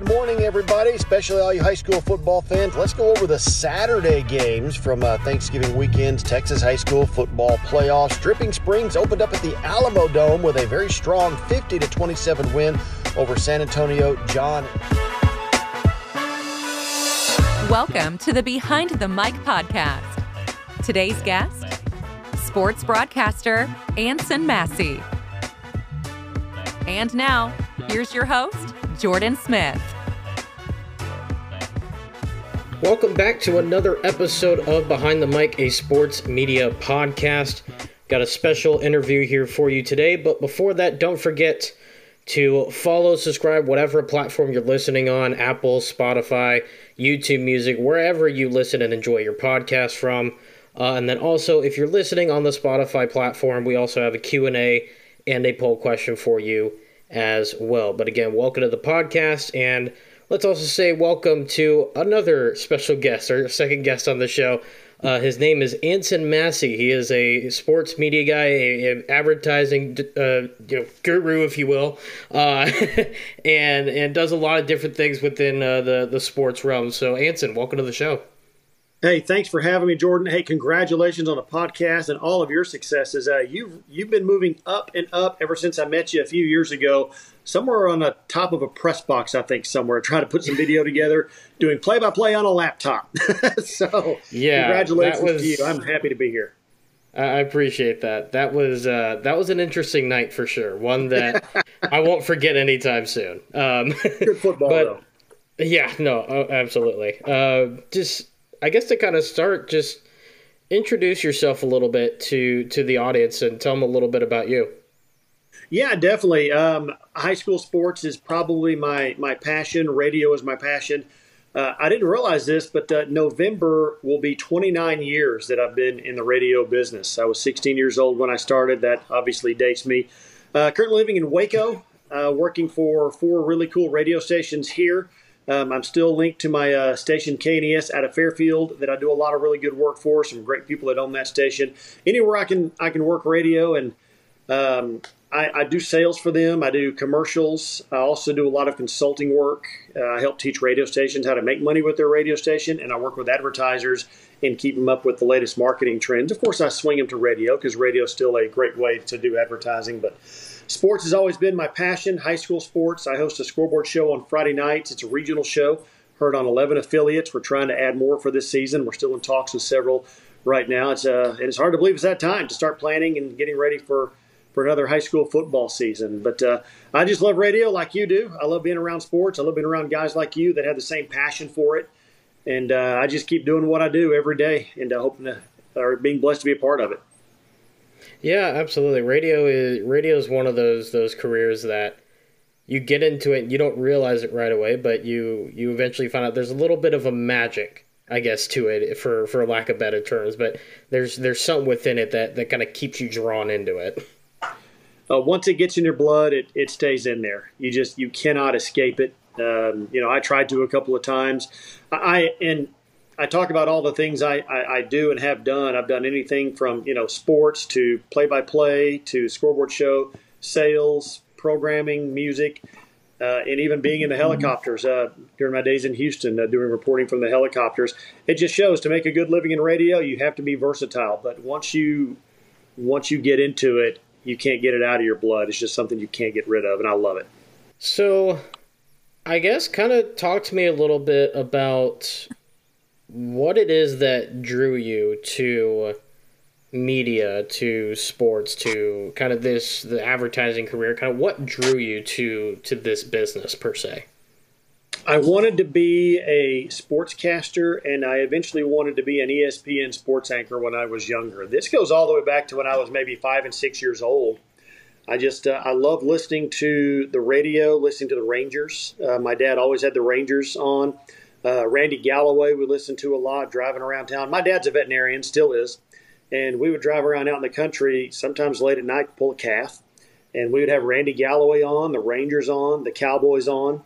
good morning, everybody, especially all you high school football fans. Let's go over the Saturday games from uh, Thanksgiving weekend's Texas high school football playoffs. Dripping Springs opened up at the Alamo Dome with a very strong 50 to 27 win over San Antonio. John. Welcome to the Behind the Mic podcast. Today's guest, sports broadcaster Anson Massey. And now, here's your host, Jordan Smith. Welcome back to another episode of Behind the Mic, a sports media podcast. Got a special interview here for you today, but before that, don't forget to follow, subscribe, whatever platform you're listening on Apple, Spotify, YouTube Music, wherever you listen and enjoy your podcast from. Uh, and then also, if you're listening on the Spotify platform, we also have a Q&A and a poll question for you as well. But again, welcome to the podcast, and let's also say welcome to another special guest, our second guest on the show. Uh, his name is Anson Massey. He is a sports media guy, an advertising uh, you know, guru, if you will, uh, and and does a lot of different things within uh, the the sports realm. So, Anson, welcome to the show. Hey, thanks for having me, Jordan. Hey, congratulations on the podcast and all of your successes. Uh, you've you've been moving up and up ever since I met you a few years ago. Somewhere on the top of a press box, I think, somewhere, trying to put some video together, doing play by play on a laptop. so, yeah, congratulations was, to you. I'm happy to be here. I appreciate that. That was uh, that was an interesting night for sure. One that I won't forget anytime soon. Um, Good football, but, though. Yeah, no, absolutely. Uh, just I guess to kind of start, just introduce yourself a little bit to to the audience and tell them a little bit about you. Yeah, definitely. Um, high school sports is probably my my passion. Radio is my passion. Uh, I didn't realize this, but uh, November will be 29 years that I've been in the radio business. I was 16 years old when I started. That obviously dates me. Uh, currently living in Waco, uh, working for four really cool radio stations here. Um, I'm still linked to my uh, station KNES out of Fairfield that I do a lot of really good work for. Some great people that own that station. Anywhere I can I can work radio and um, I, I, do sales for them. I do commercials. I also do a lot of consulting work. Uh, I help teach radio stations how to make money with their radio station, and I work with advertisers and keep them up with the latest marketing trends. Of course, I swing them to radio because radio is still a great way to do advertising, but Sports has always been my passion. High school sports. I host a scoreboard show on Friday nights. It's a regional show, heard on 11 affiliates. We're trying to add more for this season. We're still in talks with several right now. It's uh, it's hard to believe it's that time to start planning and getting ready for for another high school football season. But uh, I just love radio like you do. I love being around sports. I love being around guys like you that have the same passion for it. And uh, I just keep doing what I do every day and uh, hoping to, or being blessed to be a part of it. Yeah, absolutely. Radio is radio is one of those those careers that you get into it and you don't realize it right away, but you you eventually find out there's a little bit of a magic, I guess, to it for for lack of better terms. But there's there's something within it that that kind of keeps you drawn into it. Uh, once it gets in your blood, it, it stays in there. You just you cannot escape it. Um, you know, I tried to a couple of times. I and I talk about all the things I, I, I, do and have done. I've done anything from you know sports to play by play to scoreboard show, sales, programming, music, uh, and even being in the helicopters uh, during my days in Houston uh, doing reporting from the helicopters. It just shows to make a good living in radio, you have to be versatile. But once you once you get into it, you can't get it out of your blood. It's just something you can't get rid of, and I love it. So, I guess kind of talk to me a little bit about what it is that drew you to media, to sports, to kind of this the advertising career. Kind of what drew you to to this business per se. I wanted to be a sportscaster, and I eventually wanted to be an ESPN sports anchor when I was younger. This goes all the way back to when I was maybe five and six years old. I just uh, I love listening to the radio, listening to the Rangers. Uh, my dad always had the Rangers on. Uh, Randy Galloway, we listened to a lot driving around town. My dad's a veterinarian, still is. And we would drive around out in the country, sometimes late at night, pull a calf. And we would have Randy Galloway on, the Rangers on, the Cowboys on.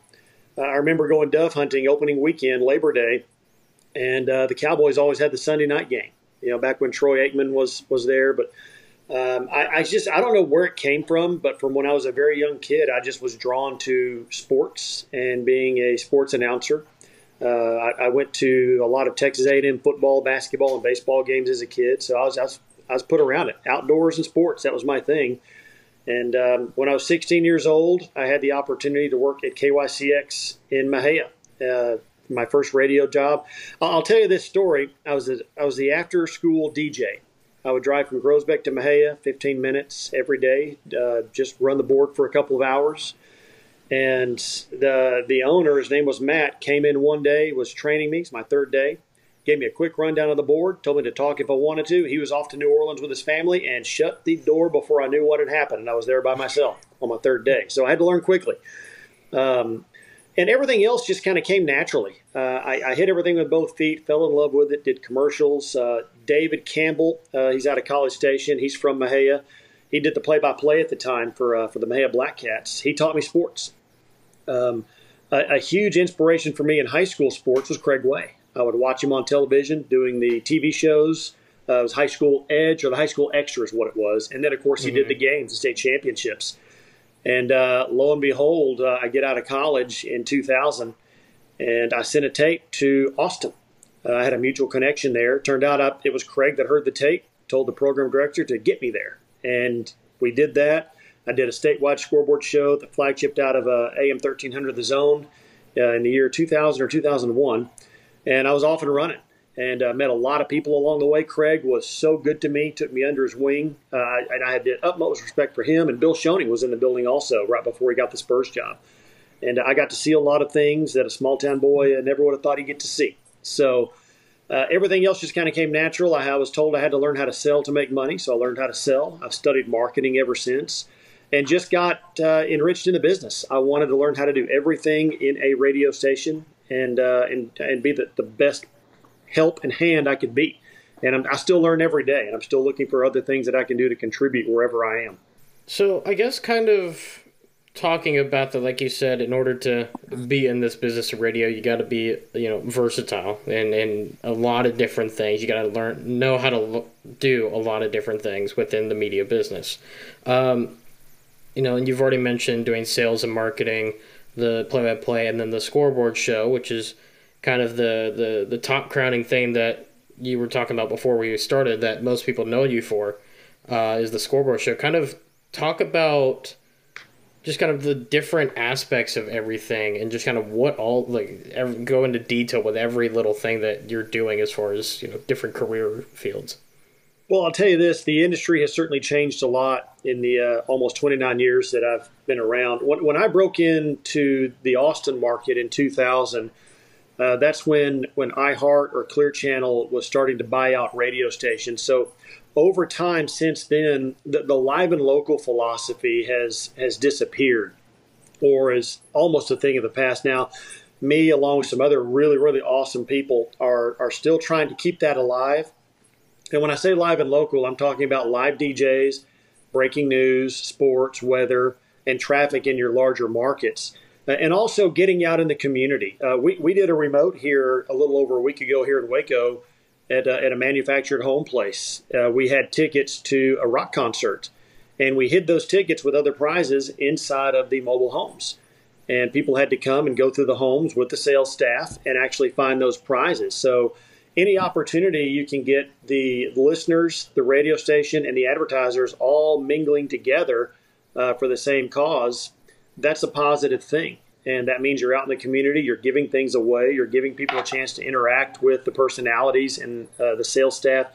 Uh, I remember going dove hunting opening weekend, Labor Day, and uh, the Cowboys always had the Sunday night game. You know, back when Troy Aikman was was there, but Um, I, I, just I don't know where it came from, but from when I was a very young kid, I just was drawn to sports and being a sports announcer. Uh, I, I, went to a lot of Texas A&M football, basketball, and baseball games as a kid, so I was I was, I was put around it. Outdoors and sports, that was my thing. And um, when I was 16 years old, I had the opportunity to work at KYCX in Mexia. Uh, my first radio job. I'll tell you this story. I was a, I was the after school DJ. I would drive from Groesbeck to Mexia, 15 minutes every day, uh, just run the board for a couple of hours. And the the owner, his name was Matt, came in one day, was training me. It's my third day. Gave me a quick rundown of the board, told me to talk if I wanted to. He was off to New Orleans with his family and shut the door before I knew what had happened. And I was there by myself on my third day. So I had to learn quickly. Um, and everything else just kind of came naturally. Uh, I, I, hit everything with both feet, fell in love with it, did commercials. Uh, David Campbell, uh, he's out of College Station. He's from Mexia. He did the play-by-play at the time for uh, for the Mexia Black Cats. He taught me sports. Um, a, a, huge inspiration for me in high school sports was Craig Way. I would watch him on television doing the TV shows. Uh, it was High School Edge or the High School Extra is what it was, and then of course he mm-hmm. did the games, the state championships. And uh, lo and behold, uh, I get out of college in 2000 and I sent a tape to Austin. Uh, I had a mutual connection there. Turned out I, it was Craig that heard the tape, told the program director to get me there. And we did that. I did a statewide scoreboard show that flagshipped out of uh, AM 1300 The Zone uh, in the year 2000 or 2001. And I was off and running and uh, met a lot of people along the way. Craig was so good to me, took me under his wing, uh, and I had the utmost respect for him. And Bill Schoening was in the building also right before he got the Spurs job, and I got to see a lot of things that a small town boy never would have thought he'd get to see. So. Uh, everything else just kind of came natural. I, I was told I had to learn how to sell to make money, so I learned how to sell. I've studied marketing ever since and just got uh, enriched in the business. I wanted to learn how to do everything in a radio station and uh, and and be the, the best help and hand I could be. And I'm, I still learn every day, and I'm still looking for other things that I can do to contribute wherever I am. So I guess kind of talking about that, like you said, in order to be in this business of radio, you got to be you know versatile and and a lot of different things. You got to learn know how to look, do a lot of different things within the media business. Um, you know, and you've already mentioned doing sales and marketing, the play-by-play, and then the scoreboard show, which is kind of the, the, the top crowning thing that you were talking about before we started that most people know you for uh, is the scoreboard show. Kind of talk about just kind of the different aspects of everything and just kind of what all like every, go into detail with every little thing that you're doing as far as you know different career fields. Well, I'll tell you this: the industry has certainly changed a lot in the uh, almost 29 years that I've been around. When, when I broke into the Austin market in 2000 uh, that's when when iHeart or Clear Channel was starting to buy out radio stations. So over time since then, the, the live and local philosophy has has disappeared, or is almost a thing of the past. Now, me along with some other really really awesome people are are still trying to keep that alive. And when I say live and local, I'm talking about live DJs, breaking news, sports, weather, and traffic in your larger markets. Uh, and also getting out in the community. Uh, we, we did a remote here a little over a week ago here in Waco at, uh, at a manufactured home place. Uh, we had tickets to a rock concert, and we hid those tickets with other prizes inside of the mobile homes. And people had to come and go through the homes with the sales staff and actually find those prizes. So, any opportunity you can get the listeners, the radio station, and the advertisers all mingling together uh, for the same cause that's a positive thing. And that means you're out in the community, you're giving things away, you're giving people a chance to interact with the personalities and uh, the sales staff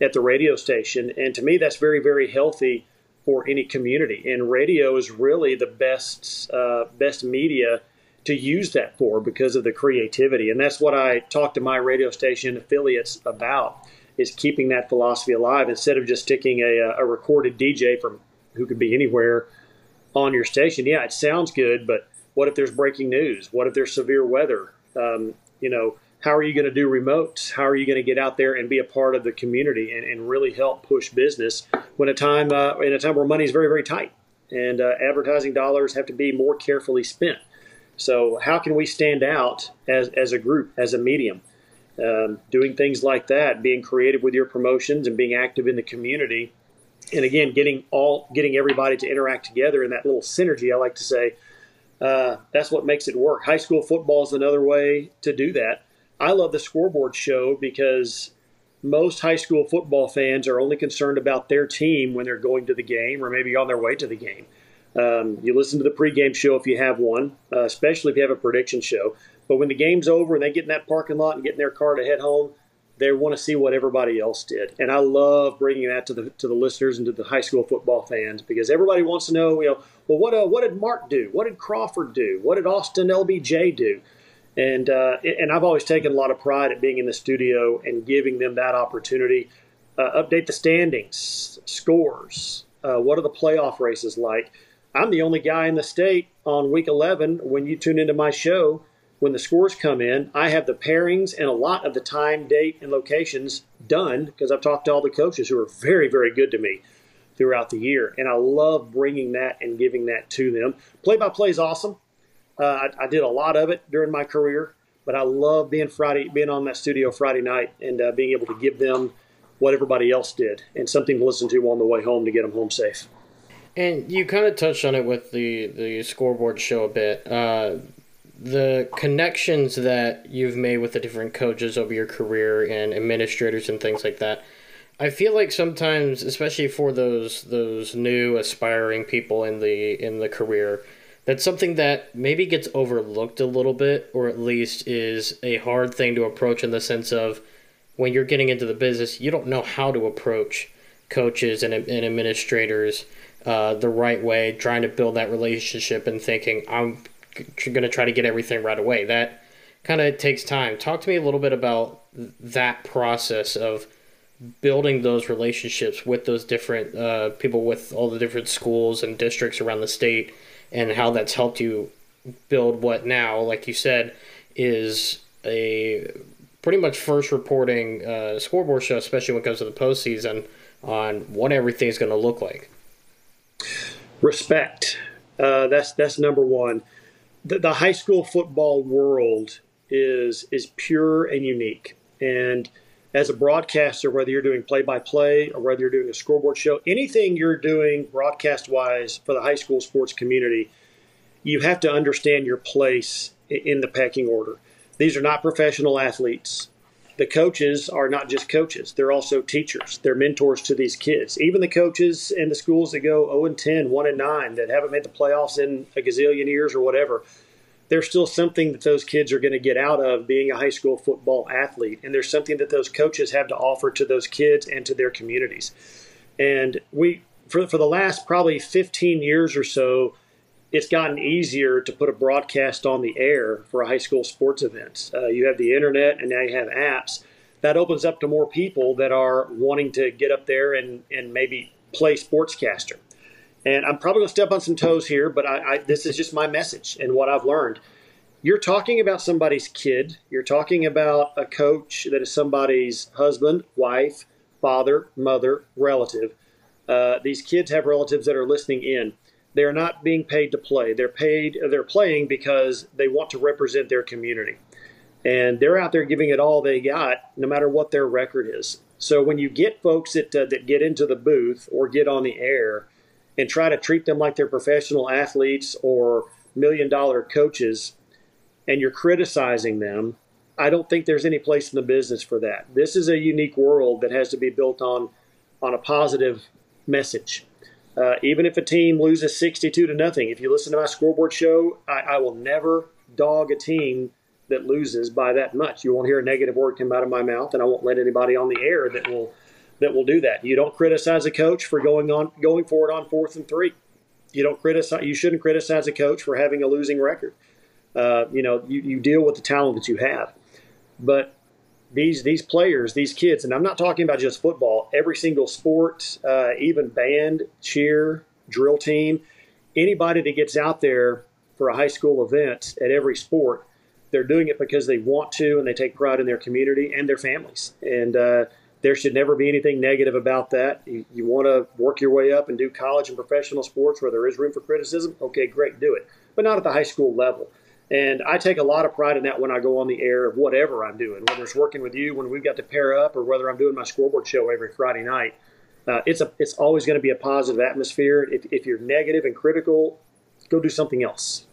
at the radio station. And to me, that's very, very healthy for any community. And radio is really the best, uh, best media to use that for because of the creativity. And that's what I talk to my radio station affiliates about is keeping that philosophy alive instead of just sticking a, a recorded DJ from who could be anywhere on your station, yeah, it sounds good, but what if there's breaking news? What if there's severe weather? Um, you know, how are you going to do remotes? How are you going to get out there and be a part of the community and, and really help push business when a time uh, in a time where money is very very tight and uh, advertising dollars have to be more carefully spent. So how can we stand out as as a group as a medium? Um, doing things like that, being creative with your promotions and being active in the community and again, getting all getting everybody to interact together in that little synergy, I like to say, uh, that's what makes it work. High school football is another way to do that. I love the scoreboard show because most high school football fans are only concerned about their team when they're going to the game or maybe on their way to the game. Um, you listen to the pregame show if you have one, uh, especially if you have a prediction show. But when the game's over and they get in that parking lot and get in their car to head home, they want to see what everybody else did. And I love bringing that to the to the listeners and to the high school football fans because everybody wants to know, you know, well, what uh, what did Mark do? What did Crawford do? What did Austin LBJ do? And uh, and I've always taken a lot of pride at being in the studio and giving them that opportunity. Uh, update the standings, scores. Uh, what are the playoff races like? I'm the only guy in the state on week 11 when you tune into my show when the scores come in, I have the pairings and a lot of the time, date, and locations done because I've talked to all the coaches who are very, very good to me throughout the year. And I love bringing that and giving that to them. Play by play is awesome. Uh, I, I, did a lot of it during my career, but I love being Friday, being on that studio Friday night and uh, being able to give them what everybody else did and something to listen to on the way home to get them home safe. And you kind of touched on it with the the scoreboard show a bit. Uh, the connections that you've made with the different coaches over your career and administrators and things like that. I feel like sometimes, especially for those those new aspiring people in the in the career, that's something that maybe gets overlooked a little bit, or at least is a hard thing to approach in the sense of when you're getting into the business, you don't know how to approach coaches and, and administrators uh, the right way, trying to build that relationship and thinking, I'm going to try to get everything right away. That kind of takes time. Talk to me a little bit about that process of building those relationships with those different uh, people with all the different schools and districts around the state and how that's helped you build what now, like you said, is a pretty much first reporting uh, scoreboard show, especially when it comes to the postseason, on what everything's going to look like. Respect. Uh, that's that's number one the, the high school football world is is pure and unique. And as a broadcaster, whether you're doing play by play or whether you're doing a scoreboard show, anything you're doing broadcast wise for the high school sports community, you have to understand your place in the pecking order. These are not professional athletes the coaches are not just coaches, they're also teachers. They're mentors to these kids. Even the coaches in the schools that go 0 and 10, 1 and 9, that haven't made the playoffs in a gazillion years or whatever, there's still something that those kids are going to get out of being a high school football athlete. And there's something that those coaches have to offer to those kids and to their communities. And we, for, for the last probably 15 years or so, it's gotten easier to put a broadcast on the air for a high school sports event. Uh, you have the internet and now you have apps. That opens up to more people that are wanting to get up there and, and maybe play sportscaster. And I'm probably going to step on some toes here, but I, I, this is just my message and what I've learned. You're talking about somebody's kid. You're talking about a coach that is somebody's husband, wife, father, mother, relative. Uh, these kids have relatives that are listening in they are not being paid to play. They're paid. They're playing because they want to represent their community, and they're out there giving it all they got, no matter what their record is. So when you get folks that uh, that get into the booth or get on the air and try to treat them like they're professional athletes or million dollar coaches, and you're criticizing them, I don't think there's any place in the business for that. This is a unique world that has to be built on on a positive message. Uh, even if a team loses 62 to nothing, if you listen to my scoreboard show, I, I, will never dog a team that loses by that much. You won't hear a negative word come out of my mouth, and I won't let anybody on the air that will that will do that. You don't criticize a coach for going on going forward on fourth and three. You don't criticize. You shouldn't criticize a coach for having a losing record. Uh, you know, you, you deal with the talent that you have, but these these players, these kids, and I'm not talking about just football. Every single sport, uh, even band, cheer, drill team, anybody that gets out there for a high school event at every sport, they're doing it because they want to and they take pride in their community and their families. And uh, there should never be anything negative about that. You, you want to work your way up and do college and professional sports where there is room for criticism. Okay, great, do it, but not at the high school level. And I take a lot of pride in that when I go on the air of whatever I'm doing, whether it's working with you when we've got to pair up or whether I'm doing my scoreboard show every Friday night. uh, it's a it's always going to be a positive atmosphere. If, if you're negative and critical, go do something else.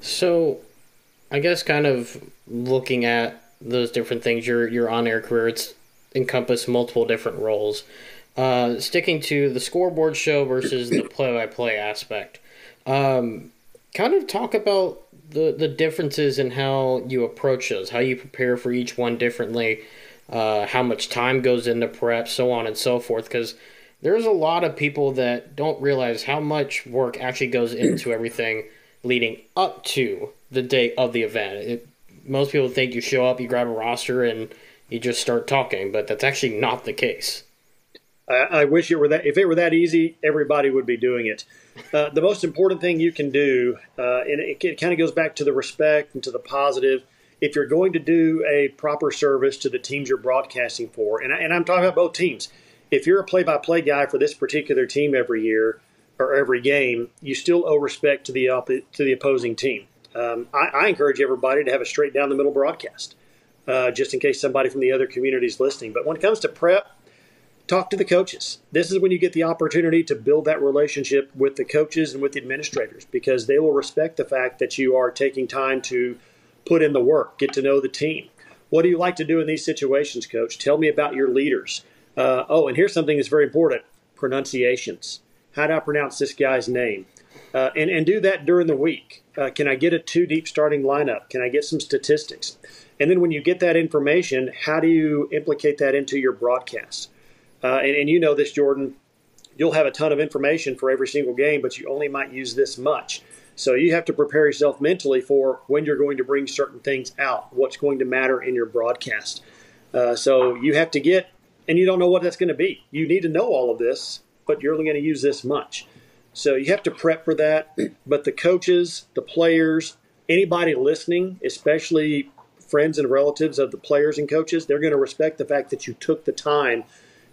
So, I guess kind of looking at those different things, your your on air career, it's encompassed multiple different roles. Uh, sticking to the scoreboard show versus the play by play aspect, um, kind of talk about the the differences in how you approach those, how you prepare for each one differently, uh, how much time goes into prep, so on and so forth. Because there's a lot of people that don't realize how much work actually goes into everything leading up to the day of the event. It, most people think you show up, you grab a roster, and you just start talking, but that's actually not the case. I, I wish it were that. If it were that easy, everybody would be doing it. Uh, the most important thing you can do, uh, and it, it kind of goes back to the respect and to the positive. If you're going to do a proper service to the teams you're broadcasting for, and, and I'm talking about both teams, if you're a play-by-play guy for this particular team every year or every game, you still owe respect to the to the opposing team. Um, I, I, encourage everybody to have a straight down the middle broadcast, uh, just in case somebody from the other community is listening. But when it comes to prep, talk to the coaches. This is when you get the opportunity to build that relationship with the coaches and with the administrators because they will respect the fact that you are taking time to put in the work, get to know the team. What do you like to do in these situations, coach? Tell me about your leaders. Uh, oh, and here's something that's very important pronunciations. How do I pronounce this guy's name? Uh, and, and do that during the week. Uh, can I get a two deep starting lineup? Can I get some statistics? And then when you get that information, how do you implicate that into your broadcast? Uh, and, and you know this, Jordan, you'll have a ton of information for every single game, but you only might use this much. So you have to prepare yourself mentally for when you're going to bring certain things out, what's going to matter in your broadcast. Uh, so you have to get, and you don't know what that's going to be. You need to know all of this, but you're only going to use this much. So you have to prep for that. But the coaches, the players, anybody listening, especially friends and relatives of the players and coaches, they're going to respect the fact that you took the time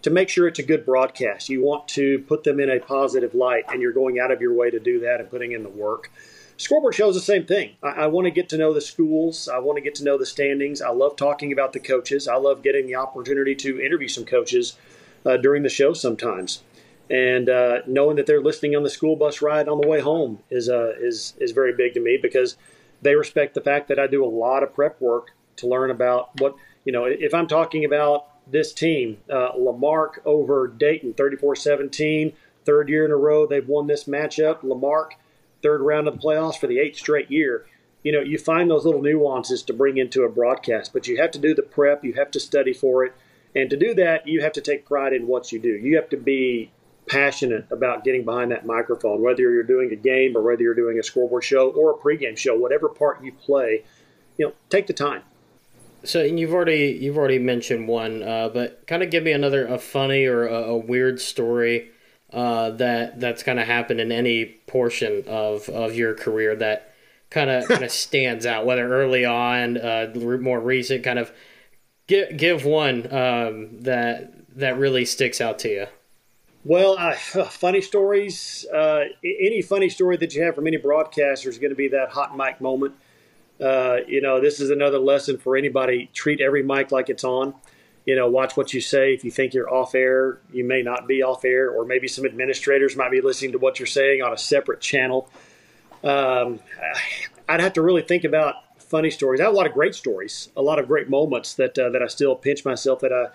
to make sure it's a good broadcast. You want to put them in a positive light, and you're going out of your way to do that and putting in the work. Scoreboard shows the same thing. I, I want to get to know the schools. I want to get to know the standings. I love talking about the coaches. I love getting the opportunity to interview some coaches uh, during the show sometimes. And uh, knowing that they're listening on the school bus ride on the way home is uh, is is very big to me because they respect the fact that I do a lot of prep work to learn about what you know. If I'm talking about this team. Uh, La Marque over Dayton, 34 17. Third year in a row they've won this matchup. La Marque, third round of the playoffs for the eighth straight year. You know, you find those little nuances to bring into a broadcast, but you have to do the prep, you have to study for it. And to do that, you have to take pride in what you do. You have to be passionate about getting behind that microphone, whether you're doing a game or whether you're doing a scoreboard show or a pregame show, whatever part you play, you know, take the time. So you've already you've already mentioned one, uh, but kind of give me another a funny or a, a weird story uh, that that's kind of happened in any portion of, of your career that kind of kind of stands out, whether early on, uh, more recent. Kind of give give one um, that that really sticks out to you. Well, uh, funny stories. Uh, any funny story that you have from any broadcaster is going to be that hot mic moment uh, you know, this is another lesson for anybody. Treat every mic like it's on. You know, watch what you say. If you think you're off air, you may not be off air, or maybe some administrators might be listening to what you're saying on a separate channel. Um, I'd have to really think about funny stories. I have a lot of great stories, a lot of great moments that uh, that I still pinch myself that I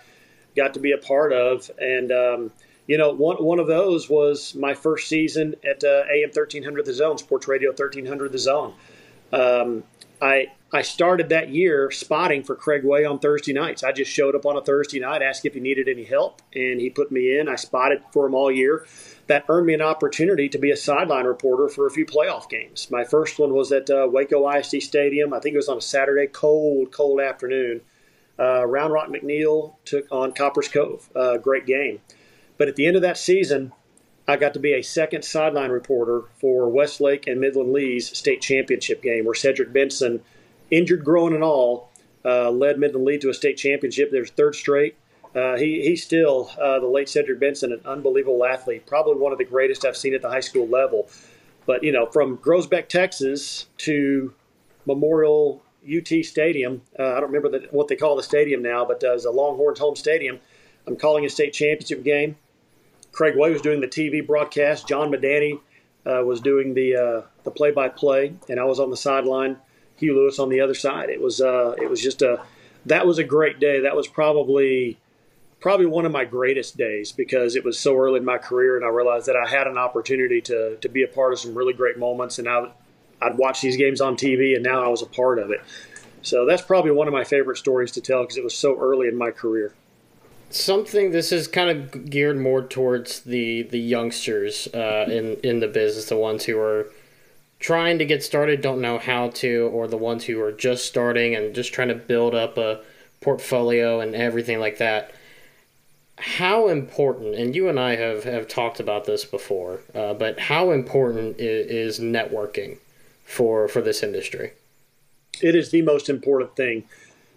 got to be a part of. And um, you know, one one of those was my first season at uh, AM 1300 The Zone, Sports Radio 1300 The Zone. Um, I I started that year spotting for Craig Way on Thursday nights. I just showed up on a Thursday night, asked if he needed any help, and he put me in. I spotted for him all year. That earned me an opportunity to be a sideline reporter for a few playoff games. My first one was at uh, Waco ISD Stadium. I think it was on a Saturday, cold, cold afternoon. Uh, Round Rock McNeil took on Copperas Cove. Uh, great game. But at the end of that season, I got to be a second sideline reporter for Westlake and Midland Lee's state championship game, where Cedric Benson, injured groin and all, uh, led Midland Lee to a state championship. There's third straight. Uh, he, he's still uh, the late Cedric Benson, an unbelievable athlete, probably one of the greatest I've seen at the high school level. But you know, from Groesbeck, Texas, to Memorial UT Stadium, uh, I don't remember the, what they call the stadium now, but uh, it's a Longhorns home stadium. I'm calling a state championship game Craig Way was doing the TV broadcast. John Medani uh, was doing the uh, the play by play, and I was on the sideline. Hugh Lewis on the other side. It was uh, it was just a that was a great day. That was probably probably one of my greatest days because it was so early in my career, and I realized that I had an opportunity to to be a part of some really great moments, and I I'd watch these games on TV, and now I was a part of it. So that's probably one of my favorite stories to tell because it was so early in my career something this is kind of geared more towards the the youngsters uh, in in the business, the ones who are trying to get started, don't know how to, or the ones who are just starting and just trying to build up a portfolio and everything like that. How important, and you and I have, have talked about this before, uh, but how important is, is networking for for this industry? It is the most important thing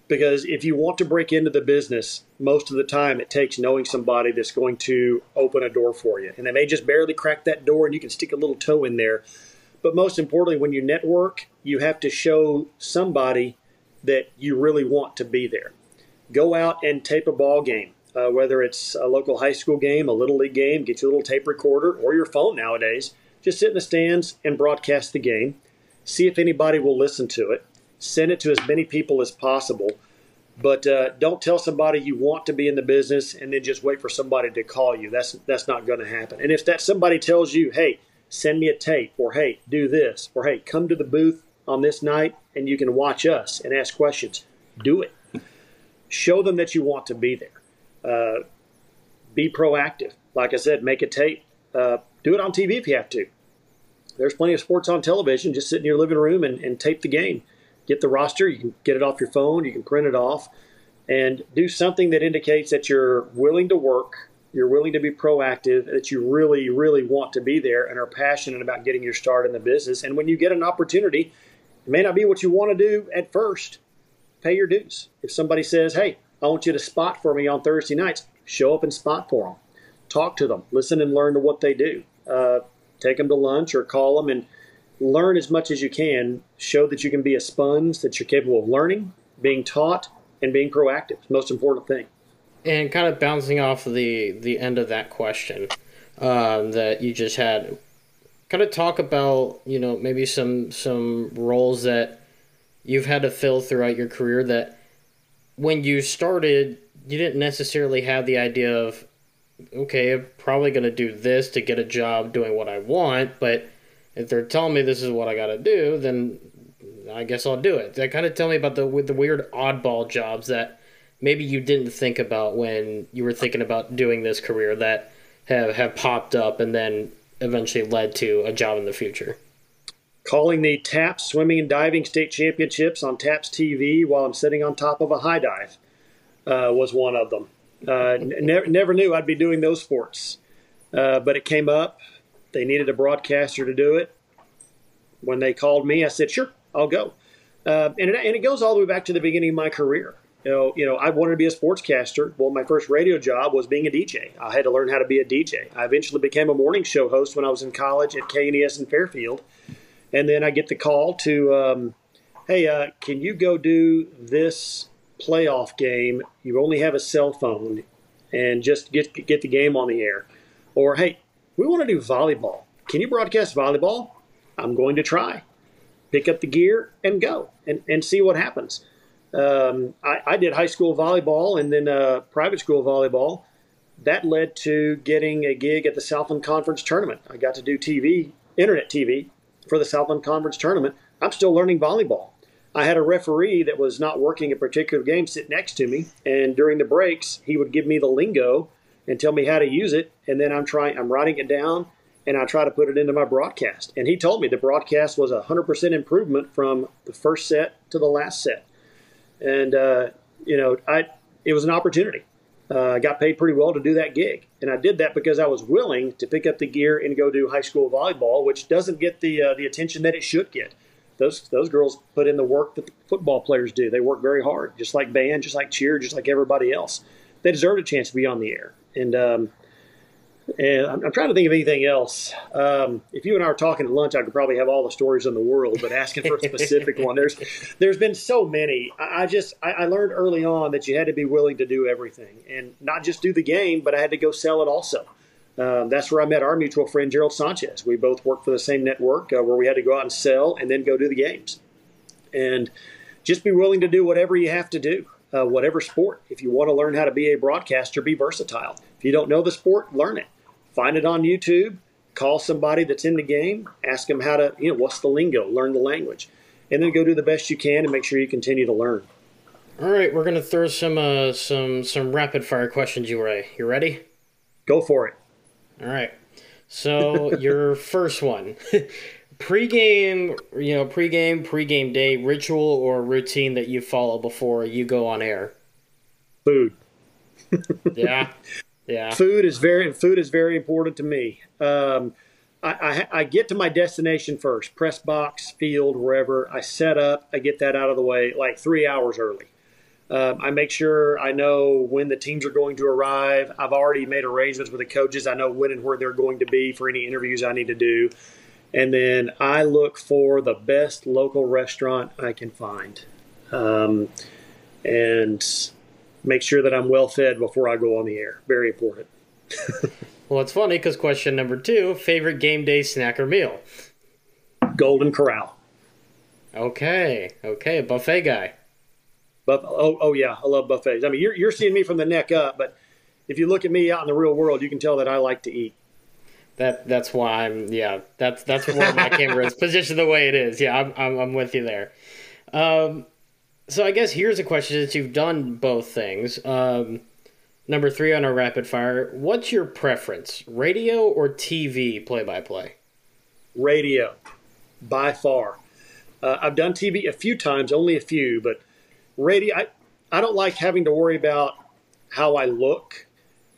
because if you want to break into the business, most of the time it takes knowing somebody that's going to open a door for you. And they may just barely crack that door and you can stick a little toe in there. But most importantly, when you network, you have to show somebody that you really want to be there. Go out and tape a ball game, uh, whether it's a local high school game, a little league game, get your little tape recorder or your phone nowadays. Just sit in the stands and broadcast the game. See if anybody will listen to it. Send it to as many people as possible but uh, don't tell somebody you want to be in the business and then just wait for somebody to call you. That's that's not going to happen. And if that somebody tells you, "Hey, send me a tape," or "Hey, do this," or "Hey, come to the booth on this night and you can watch us and ask questions," do it. Show them that you want to be there. Uh, be proactive. Like I said, make a tape. Uh, do it on TV if you have to. There's plenty of sports on television. Just sit in your living room and, and tape the game get the roster. You can get it off your phone. You can print it off, and do something that indicates that you're willing to work, you're willing to be proactive, that you really, really want to be there and are passionate about getting your start in the business. And when you get an opportunity, it may not be what you want to do at first. Pay your dues. If somebody says, "Hey, I want you to spot for me on Thursday nights," show up and spot for them. Talk to them. Listen and learn to what they do. Uh, take them to lunch or call them and learn as much as you can. Show that you can be a sponge, that you're capable of learning, being taught, and being proactive. Most important thing. And kind of bouncing off the the end of that question um, that you just had, kind of talk about you know maybe some some roles that you've had to fill throughout your career that when you started you didn't necessarily have the idea of okay i'm probably going to do this to get a job doing what i want but if they're telling me this is what I got to do, then I guess I'll do it. They kind of tell me about the with the weird oddball jobs that maybe you didn't think about when you were thinking about doing this career that have have popped up and then eventually led to a job in the future. Calling the TAPPS swimming and diving state championships on TAPPS TV while I'm sitting on top of a high dive uh, was one of them. Uh, never, never knew I'd be doing those sports, uh, but it came up. They needed a broadcaster to do it. When they called me, I said, "Sure, I'll go." Uh, and, it, and it goes all the way back to the beginning of my career. You know, you know, I wanted to be a sportscaster. Well, my first radio job was being a DJ. I had to learn how to be a DJ. I eventually became a morning show host when I was in college at KNES in Fairfield, and then I get the call to, um, "Hey, uh, can you go do this playoff game? You only have a cell phone, and just get get the game on the air." Or, "Hey, we want to do volleyball. Can you broadcast volleyball? I'm going to try. Pick up the gear and go and, and see what happens. Um, I, I, did high school volleyball and then uh, private school volleyball. That led to getting a gig at the Southland Conference tournament. I got to do TV, internet TV, for the Southland Conference tournament. I'm still learning volleyball. I had a referee that was not working a particular game sit next to me, and during the breaks, he would give me the lingo and tell me how to use it. And then I'm trying, I'm writing it down and I try to put it into my broadcast. And he told me the broadcast was a 100% improvement from the first set to the last set. And, uh, you know, I, it was an opportunity. Uh, I got paid pretty well to do that gig. And I did that because I was willing to pick up the gear and go do high school volleyball, which doesn't get the, uh, the attention that it should get. Those, those girls put in the work that the football players do. They work very hard, just like band, just like cheer, just like everybody else. They deserve a chance to be on the air. And um, and I'm, I'm, trying to think of anything else. Um, if you and I were talking at lunch, I could probably have all the stories in the world. But asking for a specific one, there's there's been so many. I, I just I, I, learned early on that you had to be willing to do everything, and not just do the game, but I had to go sell it also. Um, that's where I met our mutual friend Gerald Sanchez. We both worked for the same network uh, where we had to go out and sell and then go do the games. And just be willing to do whatever you have to do, uh, whatever sport. If you want to learn how to be a broadcaster, be versatile. If you don't know the sport, learn it. Find it on YouTube. Call somebody that's in the game. Ask them how to, you know, what's the lingo? Learn the language, and then go do the best you can and make sure you continue to learn. All right, we're gonna throw some uh, some some rapid fire questions your way. You ready? Go for it. All right. So your first one, pre-game, you know, pre-game, pre-game day ritual or routine that you follow before you go on air. Food. yeah. Yeah. Food is very food is very important to me. Um, I, I, I, get to my destination first, press box, field, wherever. I set up. I get that out of the way like three hours early. Um, I make sure I know when the teams are going to arrive. I've already made arrangements with the coaches. I know when and where they're going to be for any interviews I need to do. And then I look for the best local restaurant I can find. Um, and make sure that I'm well fed before I go on the air. Very important. well, it's funny because question number two favorite game day snack or meal? Golden Corral. Okay. Okay. Buffet guy. Buff- oh, oh yeah, I love buffets. I mean, you're you're seeing me from the neck up, but if you look at me out in the real world, you can tell that I like to eat. That that's why I'm yeah. That's that's why my camera is positioned the way it is. Yeah, I'm I'm, I'm with you there. Um, so I guess here's a question since you've done both things. Um, number three on our rapid fire. What's your preference, radio or TV play by play? Radio, by far. Uh, I've done TV a few times, only a few, but radio, I, I don't like having to worry about how I look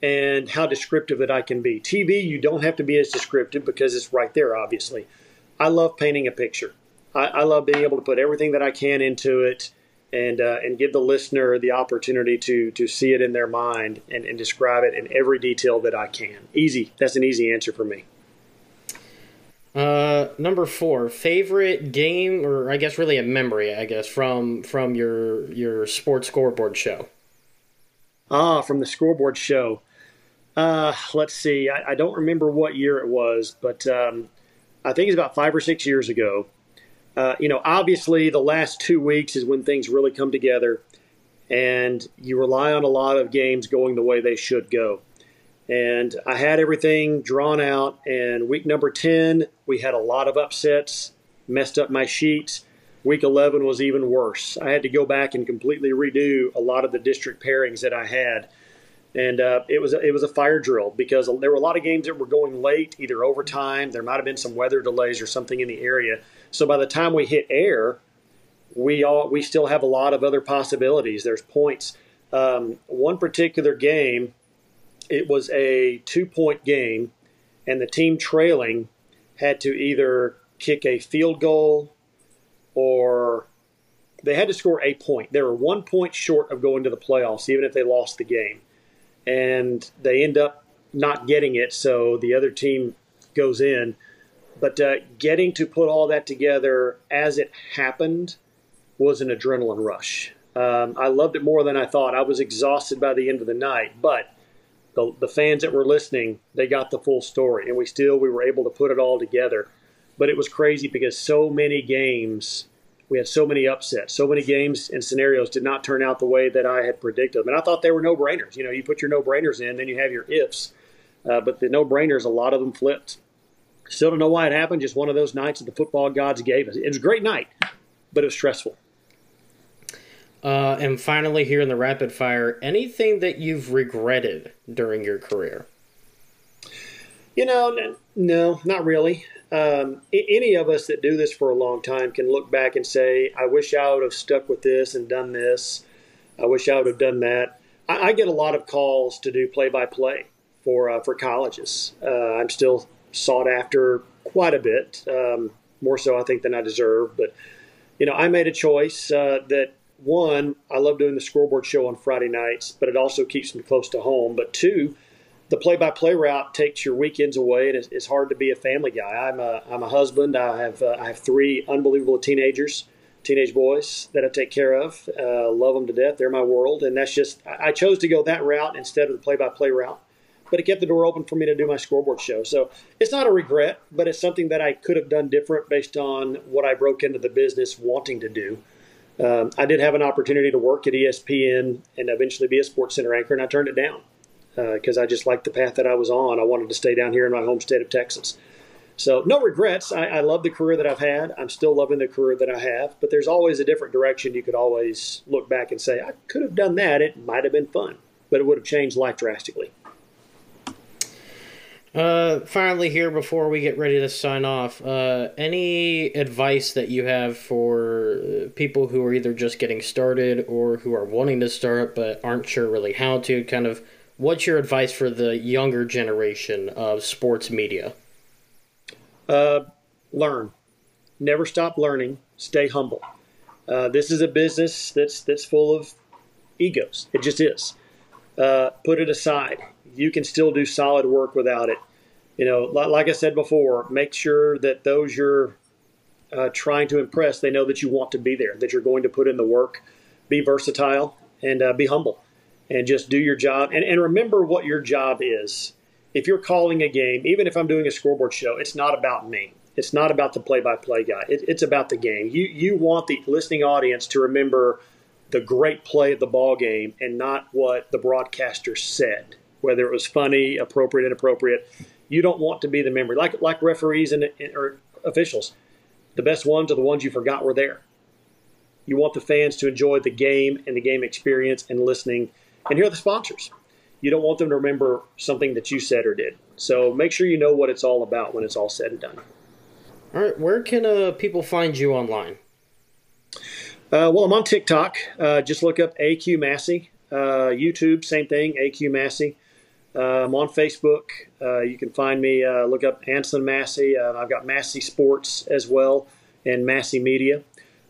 and how descriptive that I can be. TV, you don't have to be as descriptive because it's right there, obviously. I love painting a picture. I, I love being able to put everything that I can into it and uh, and give the listener the opportunity to to see it in their mind and, and describe it in every detail that I can. Easy. That's an easy answer for me. Uh, number four, favorite game, or I guess really a memory, I guess from from your your sports scoreboard show. Ah, from the scoreboard show. Uh, let's see. I, I don't remember what year it was, but um, I think it's about five or six years ago. Uh, you know, obviously, the last two weeks is when things really come together, and you rely on a lot of games going the way they should go. And I had everything drawn out. And week number 10, we had a lot of upsets, messed up my sheets. Week 11 was even worse. I had to go back and completely redo a lot of the district pairings that I had. And uh, it was it was a fire drill because there were a lot of games that were going late, either overtime. There might have been some weather delays or something in the area. So by the time we hit air, we all we still have a lot of other possibilities. There's points. Um, one particular game, it was a two point game, and the team trailing had to either kick a field goal or they had to score a point. They were one point short of going to the playoffs, even if they lost the game. And they end up not getting it, so the other team goes in. But uh, getting to put all that together as it happened was an adrenaline rush. Um, I loved it more than I thought. I was exhausted by the end of the night, but the, the fans that were listening, they got the full story, and we still we were able to put it all together. But it was crazy because so many games, we had so many upsets, so many games and scenarios did not turn out the way that I had predicted. Them. And I thought they were no brainers. You know, you put your no brainers in, then you have your ifs. Uh, but the no brainers, a lot of them flipped. Still don't know why it happened. Just one of those nights that the football gods gave us. It was a great night, but it was stressful. Uh, and finally, here in the rapid fire, anything that you've regretted during your career? You know, no, not really. Um, any of us that do this for a long time can look back and say, I wish I would have stuck with this and done this. I wish I would have done that. I, I get a lot of calls to do play by play for uh, for colleges. Uh, I'm still sought after quite a bit, um, more so I think than I deserve. But you know, I made a choice uh, that one, I love doing the scoreboard show on Friday nights, but it also keeps me close to home. But two, the play-by-play route takes your weekends away, and it's, it's hard to be a family guy. I'm a I'm a husband. I have uh, I have three unbelievable teenagers, teenage boys that I take care of. Uh, love them to death. They're my world, and that's just I chose to go that route instead of the play-by-play route but it kept the door open for me to do my scoreboard show. So it's not a regret, but it's something that I could have done different based on what I broke into the business wanting to do. Um, I did have an opportunity to work at ESPN and eventually be a Sports Center anchor, and I turned it down because uh, I just liked the path that I was on. I wanted to stay down here in my home state of Texas. So no regrets. I, I, love the career that I've had. I'm still loving the career that I have. But there's always a different direction. You could always look back and say, I could have done that. It might have been fun, but it would have changed life drastically. Uh, finally, here before we get ready to sign off, uh, any advice that you have for people who are either just getting started or who are wanting to start but aren't sure really how to? Kind of, what's your advice for the younger generation of sports media? Uh, learn. Never stop learning. Stay humble. Uh, this is a business that's that's full of egos. It just is. Uh, put it aside. You can still do solid work without it. You know, like I said before, make sure that those you're uh, trying to impress, they know that you want to be there, that you're going to put in the work. Be versatile and uh, be humble, and just do your job. And, and remember what your job is if you're calling a game, even if I'm doing a scoreboard show, it's not about me. It's not about the play-by-play guy. It, it's about the game. You you want the listening audience to remember the great play of the ball game and not what the broadcaster said, whether it was funny, appropriate, inappropriate. You don't want to be the memory, like like referees and, and or officials. The best ones are the ones you forgot were there. You want the fans to enjoy the game and the game experience and listening. And here are the sponsors you don't want them to remember something that you said or did. So make sure you know what it's all about when it's all said and done. All right, where can uh, people find you online? Uh, well, I'm on TikTok. Uh, just look up AQ Massey. Uh, YouTube, same thing, AQ Massey. Uh, I'm on Facebook. Uh, you can find me. look up Anson Massey. I've got Massey Sports as well and Massey Media.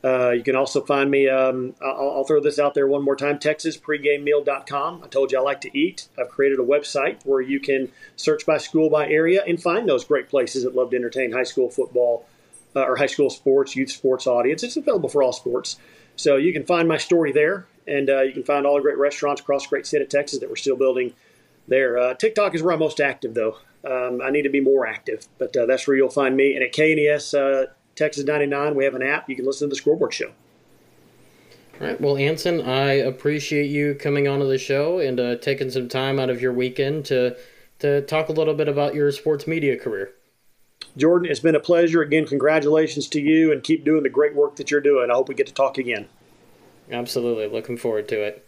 Uh, you can also find me, um, I'll, I'll, throw this out there one more time TexasPregameMeal.com. I told you I like to eat. I've created a website where you can search by school, by area, and find those great places that love to entertain high school football uh, or high school sports, youth sports audience. It's available for all sports. So you can find my story there, and uh, you can find all the great restaurants across the great state of Texas that we're still building there. Uh, TikTok is where I'm most active, though. Um, I need to be more active, but uh, that's where you'll find me. And at KNES Texas 99. We have an app. You can listen to the scoreboard show. All right. Well, Anson, I appreciate you coming onto the show and uh, taking some time out of your weekend to to talk a little bit about your sports media career. Jordan, it's been a pleasure. Again, congratulations to you and keep doing the great work that you're doing. I hope we get to talk again. Absolutely. Looking forward to it.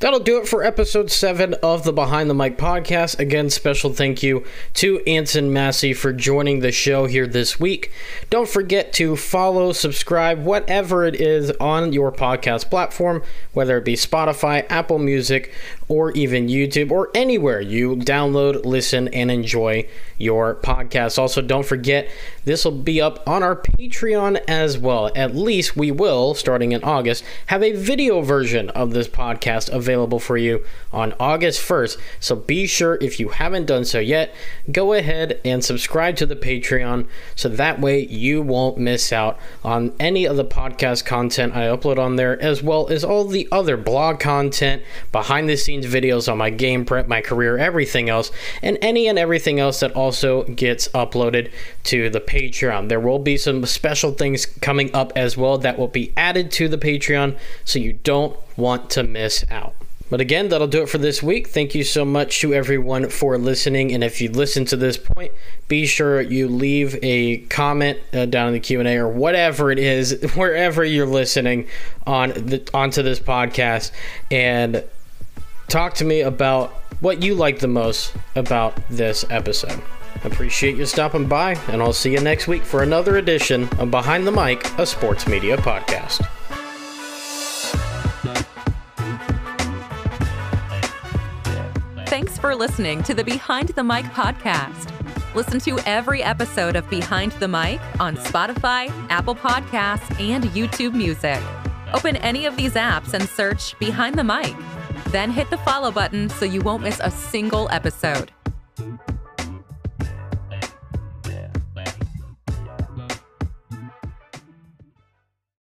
That'll do it for episode 7 of the Behind the Mic podcast. Again, special thank you to Anson Massey for joining the show here this week. Don't forget to follow, subscribe, whatever it is on your podcast platform, whether it be Spotify, Apple Music, or even YouTube, or anywhere you download, listen, and enjoy your podcast. Also, don't forget this will be up on our Patreon as well. At least we will, starting in August, have a video version of this podcast available for you on August 1st. So be sure, if you haven't done so yet, go ahead and subscribe to the Patreon so that way you won't miss out on any of the podcast content I upload on there, as well as all the other blog content, behind the scenes videos on my game prep, my career, everything else, and any and everything else that also gets uploaded to the Patreon. There will be some special things coming up as well that will be added to the Patreon, so you don't want to miss out. But again, that'll do it for this week. Thank you so much to everyone for listening. And if you listen to this point, be sure you leave a comment uh, down in the Q and A or whatever it is, wherever you're listening on the, onto this podcast, and talk to me about what you like the most about this episode. Appreciate you stopping by, and I'll see you next week for another edition of Behind the Mic, a sports media podcast. Thanks for listening to the Behind the Mic podcast. Listen to every episode of Behind the Mic on Spotify, Apple Podcasts, and YouTube Music. Open any of these apps and search Behind the Mic. Then hit the follow button so you won't miss a single episode.